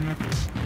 Amına koyayım.